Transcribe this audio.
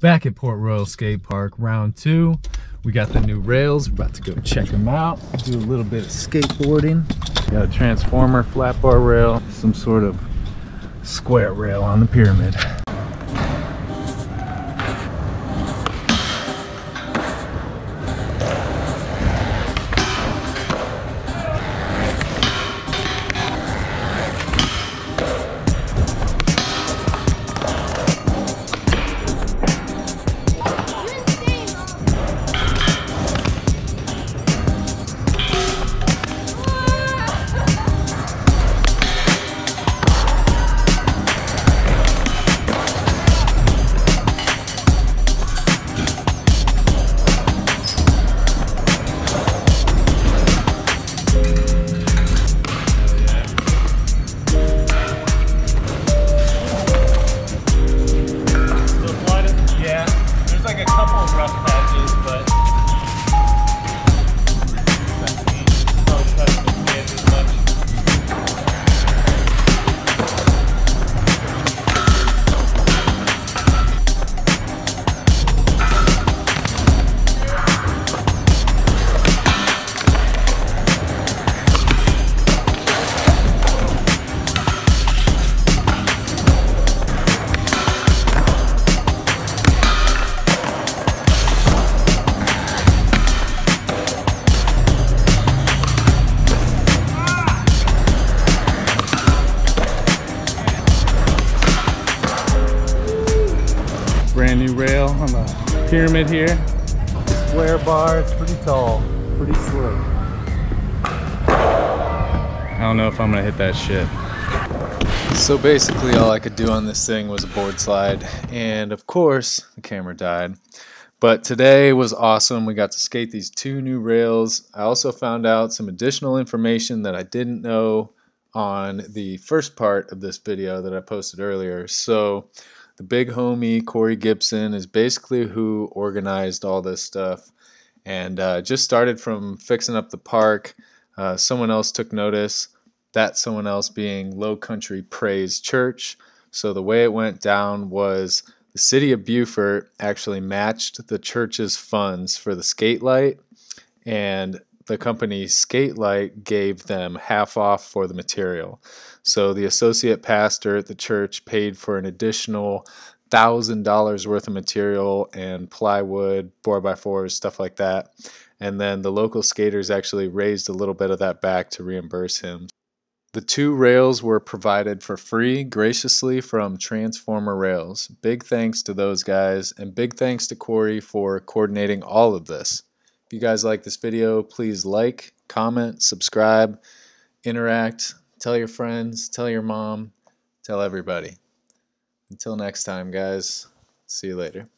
back at Port Royal Skate Park, round two. We got the new rails. We're about to go check them out. Do a little bit of skateboarding. Got a transformer flat bar rail, some sort of square rail on the pyramid. Rough rail on the pyramid here. Square bar, it's pretty tall, pretty slick. I don't know if I'm gonna hit that shit. So basically, all I could do on this thing was a board slide, and of course, the camera died. But today was awesome. We got to skate these two new rails. I also found out some additional information that I didn't know on the first part of this video that I posted earlier. So, the big homie Corey Gibson is basically who organized all this stuff and uh, just started from fixing up the park. Uh, someone else took notice that someone else being Lowcountry Praise Church. So the way it went down was the city of Beaufort actually matched the church's funds for the Skatelite, and the company Skatelite gave them half off for the material. So the associate pastor at the church paid for an additional thousand dollars worth of material and plywood, four by fours, stuff like that. And then the local skaters actually raised a little bit of that back to reimburse him. The two rails were provided for free graciously from Transformer Rails. Big thanks to those guys, and big thanks to Corey for coordinating all of this. If you guys like this video, please like, comment, subscribe, interact, tell your friends, tell your mom, tell everybody. Until next time, guys, see you later.